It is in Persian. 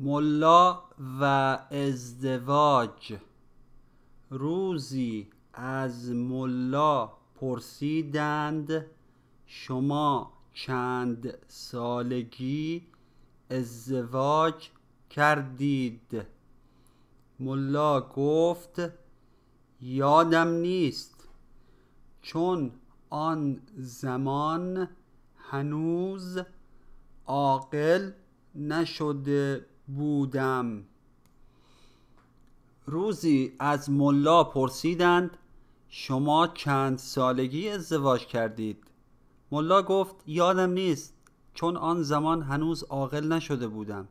ملا و ازدواج. روزی از ملا پرسیدند شما چند سالگی ازدواج کردید؟ ملا گفت یادم نیست چون آن زمان هنوز عاقل نشده بودم. روزی از ملا پرسیدند شما چند سالگی ازدواج کردید؟ ملا گفت یادم نیست چون آن زمان هنوز عاقل نشده بودم.